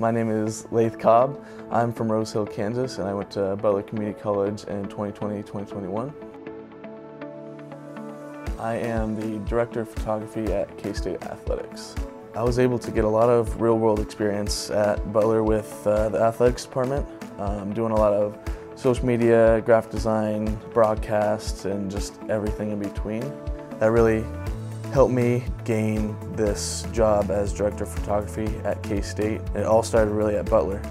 My name is Lathe Cobb. I'm from Rose Hill, Kansas, and I went to Butler Community College in 2020-2021. I am the Director of Photography at K-State Athletics. I was able to get a lot of real-world experience at Butler with uh, the athletics department, um, doing a lot of social media, graphic design, broadcasts, and just everything in between. That really helped me gain this job as Director of Photography at K-State. It all started really at Butler.